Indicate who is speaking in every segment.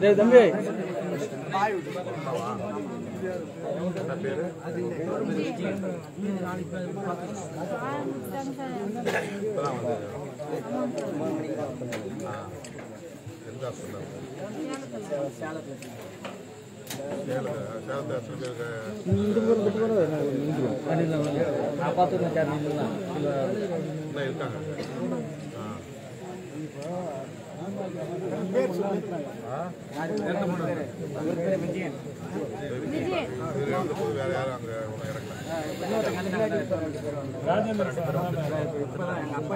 Speaker 1: டேய் தம்பி
Speaker 2: எந்த
Speaker 1: நான் பார்த்துருக்கேன் சார்.
Speaker 2: இருக்காங்க இது இறந்த அப்பா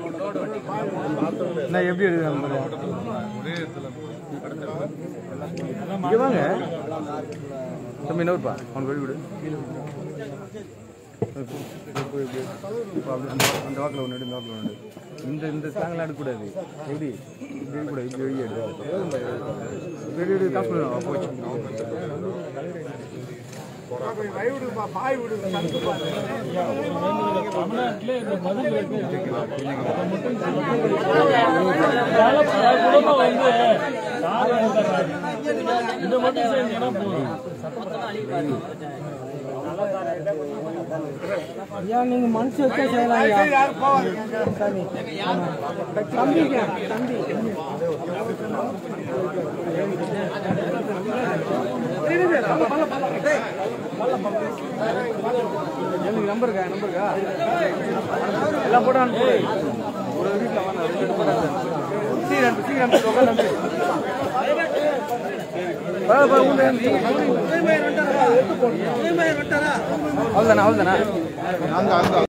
Speaker 1: நான் எப்படி எடுக்கிறேன்
Speaker 2: ஒரே இடத்துல
Speaker 1: இங்கே வாங்க தம்பி நோட்பா அவன் வெளி விடு. அந்த வாக்கில் ஒன்று இந்த வாக்கில் ஒன்று இந்த இந்த ஸ்லாங்லாம் எடுக்கக்கூடாது. எப்படி? இப்படி எடுக்கக்கூடாது இப்படி வெளியே எடு வெளியே எடு காசு போச்சு. ஐயா நீங்க மனசு வச்சா செய்யலாம் ஐயா. சாமி தம்பிங்க தம்பி நம்பருக்கா நம்பருக்கா எல்லாம் போட்டு அனுப்பு. ஒரு வீட்டில் ரெண்டு ரெண்டு போட்டு சீக்கிரம் அனுப்பு சீக்கிரம் அனுப்பு உட்காந்து அனுப்பு அவ்வளோதானா அவ்வளோதானா